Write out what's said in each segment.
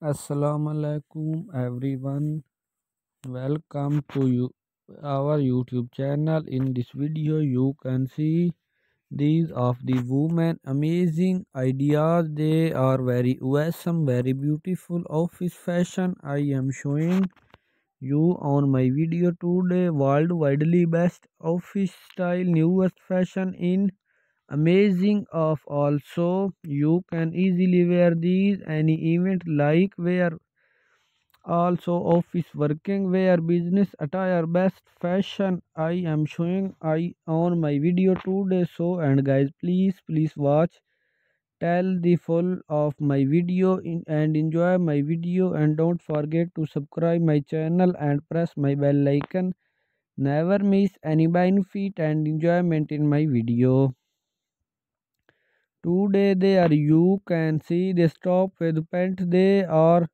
Assalamu alaikum everyone. Welcome to you, our YouTube channel. In this video, you can see these of the women amazing ideas. They are very awesome, very beautiful office fashion. I am showing you on my video today. World widely best office style, newest fashion in amazing of also you can easily wear these any event like wear also office working wear business attire best fashion. I am showing i on my video today so and guys please please watch. Tell the full of my video in, and enjoy my video and don't forget to subscribe my channel and press my bell icon. Never miss any benefit and enjoyment in my video Today there you can see the top with pant they are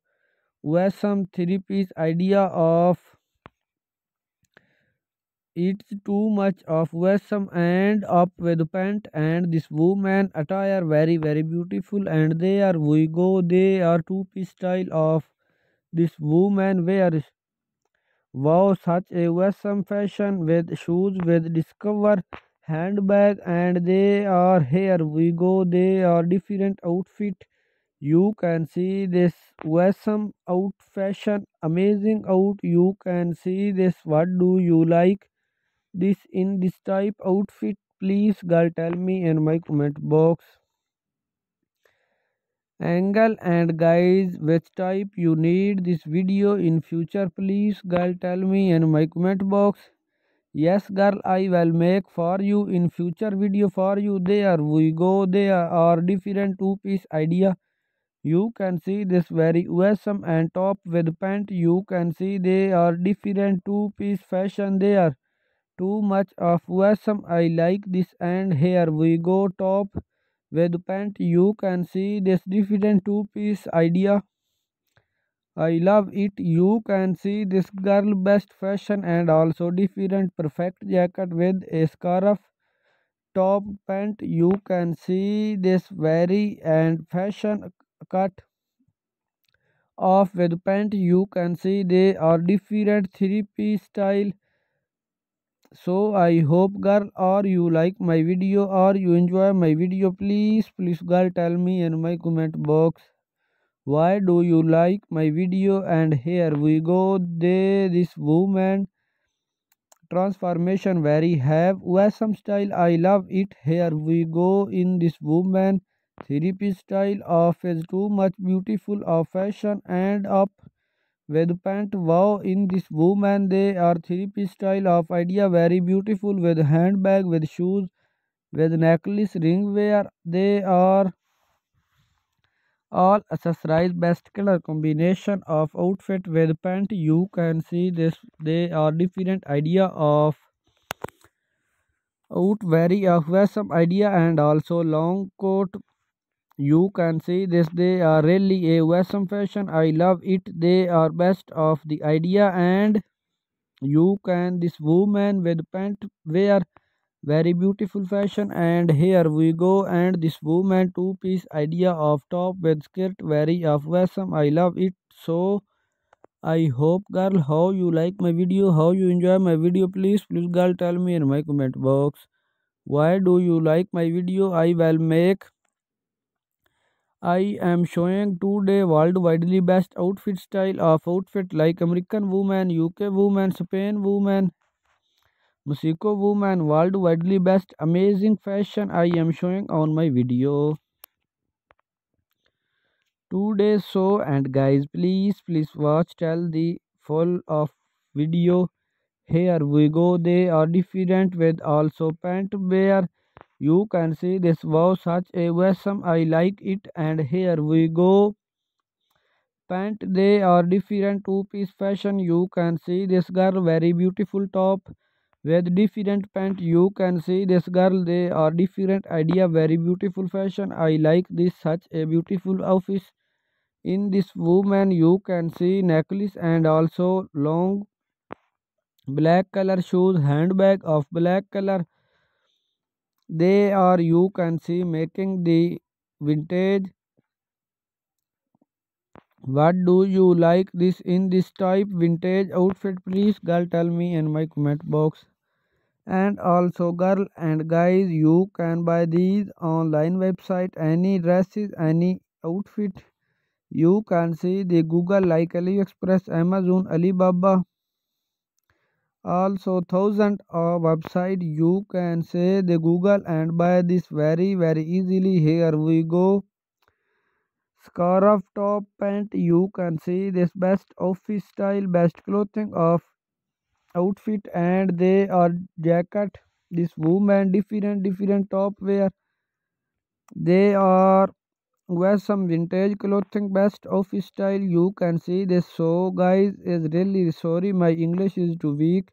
awesome three piece idea of it's too much of awesome and up with pant and this woman attire very very beautiful and they are we go they are two piece style of this woman wears wow such a awesome fashion with shoes with discover handbag and they are here we go they are different outfit. You can see this awesome out fashion amazing out. You can see this what do you like? This in this type outfit please girl tell me in my comment box. Angle and guys which type you need this video in future please girl tell me in my comment box yes girl i will make for you in future video for you. There we go. There are different two piece idea. You can see this very awesome and top with pant. You can see they are different two piece fashion there. Too much of awesome. I like this and here we go top with pant. You can see this different two piece idea I love it. You can see this girl best fashion and also different perfect jacket with a scarf top pant. You can see this very and fashion cut off with pant. You can see they are different three piece style. So I hope girl or you like my video or you enjoy my video. Please please girl tell me in my comment box why do you like my video and here we go they this woman transformation very have awesome style. I love it here we go in this woman three piece style of is too much beautiful of fashion and up with pant. Wow in this woman they are three piece style of idea. Very beautiful with handbag with shoes with necklace ring wear. They are all accessorize best color combination of outfit with pant. You can see this they are different idea of out very awesome idea and also long coat. You can see this they are really a awesome fashion. I love it. They are best of the idea and you can this woman with pant wear very beautiful fashion. And here we go. And this woman two piece idea of top with skirt. Very awesome. I love it. So i hope girl how you like my video? How you enjoy my video? Please please girl tell me in my comment box. Why do you like my video? I will make I am showing today world widely best outfit style of outfit like American woman, UK woman, Spain woman, Mexico woman, world widely best amazing fashion I am showing on my video. Today so and guys please please watch tell the full of video. Here we go they are different with also pant wear. You can see this wow such a awesome i like it. And here we go. Pant they are different two piece fashion. You can see this girl very beautiful top with different pant you can see this girl they are different idea very beautiful fashion. I like this such a beautiful office. In this woman you can see necklace and also long black color shoes handbag of black color. They are you can see making the vintage. What do you like this in this type vintage outfit? Please girl tell me in my comment box and also girl and guys you can buy these online website. Any dresses any outfit you can see the google like aliexpress amazon alibaba. Also thousand of website you can say the google and buy this very very easily. Here we go. Scarf top pant you can see this best office style best clothing of outfit and they are jacket. This woman different different top wear they are wear some vintage clothing best office style. You can see this so guys is really sorry my english is too weak.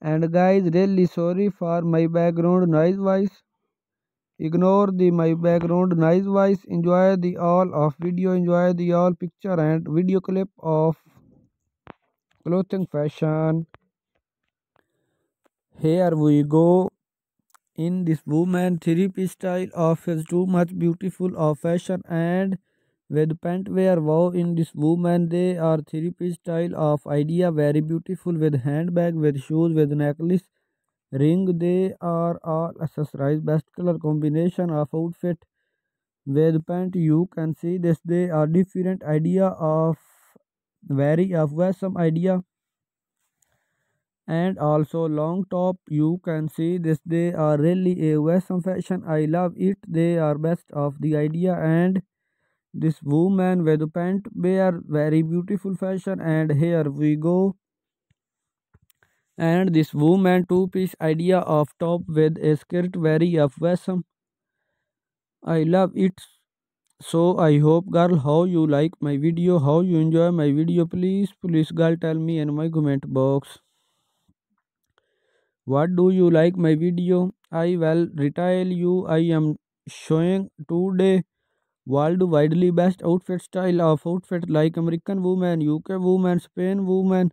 And guys really sorry for my background noise voice ignore the my background noise voice enjoy the all of video. Enjoy the all picture and video clip of clothing fashion here we go. In this woman three piece style of is too much beautiful of fashion and with pant wear. Wow in this woman they are three piece style of idea. Very beautiful with handbag with shoes with necklace ring. They are all accessorized. Best color combination of outfit. With pant you can see this. They are different idea of very of some idea and also long top you can see this they are really a western fashion. I love it. They are best of the idea. And this woman with the pant wear very beautiful fashion. And here we go. And this woman two piece idea of top with a skirt very of western. I love it. So i hope girl how you like my video how you enjoy my video please please girl tell me in my comment box what do you like my video? I will retail you. I am showing today world widely best outfit style of outfit like american woman uk woman spain woman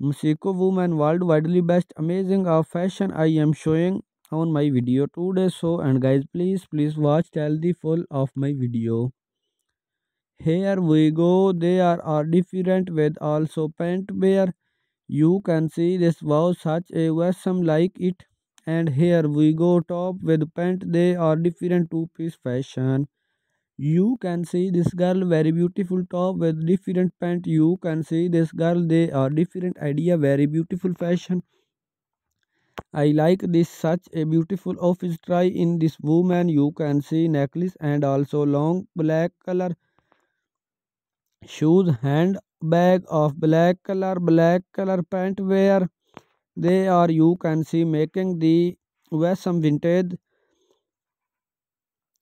mexico woman world widely best amazing of fashion. I am showing on my video today. So and guys please please watch till the full of my video. Here we go. They are, are different with also pant wear you can see this was such a awesome like it and here we go top with pant they are different two piece fashion. You can see this girl very beautiful top with different pant you can see this girl they are different idea very beautiful fashion. I like this such a beautiful office try in this woman. You can see necklace and also long black color shoes hand bag of black color black color pant wear. They are you can see making the wear some vintage.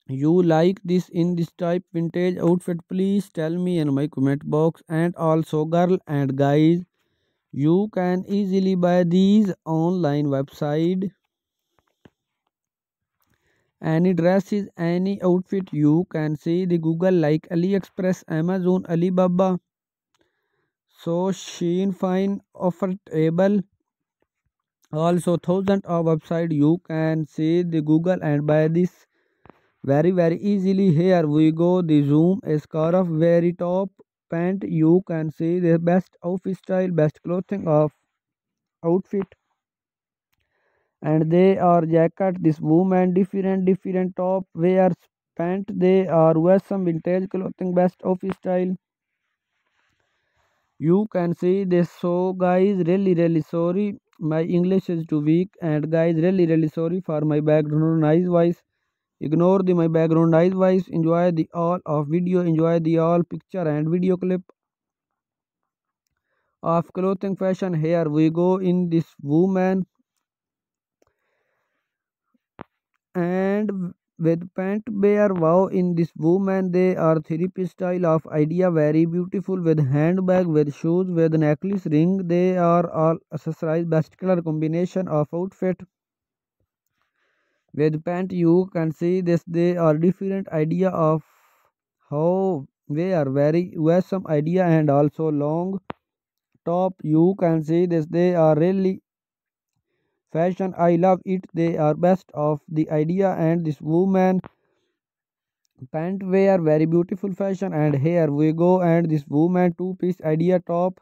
You like this in this type vintage outfit please tell me in my comment box. And also girl and guys you can easily buy these online website. Any dresses any outfit you can see the google like aliexpress amazon alibaba so Shein fine. Affordable also thousand of website you can see the google and buy this. Very very easily. Here we go. The zoom scarf very top. Pant you can see the best office style best clothing of outfit. And they are jacket. This woman different different top wears. Pant they are wear some vintage clothing best office style you can see this. So guys really really sorry. My english is too weak. And guys really really sorry for my background noise voice. Ignore the my background noise voice. Enjoy the all of video. Enjoy the all picture and video clip of clothing fashion. Here we go in this woman. And with pant bear wow in this woman they are three piece style of idea very beautiful with handbag with shoes with necklace ring. They are all accessorized best color combination of outfit. With pant you can see this they are different idea of how they are. Very awesome idea and also long top. You can see this they are really fashion i love it. They are best of the idea. And this woman pant wear very beautiful fashion. And here we go. And this woman two piece idea top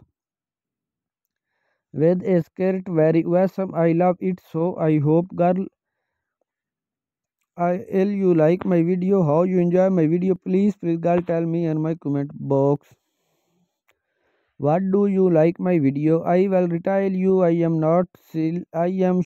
with a skirt very awesome. I love it. So i hope girl I will you like my video. How you enjoy my video? Please please girl tell me in my comment box. What do you like my video? I will retell you. I am not i am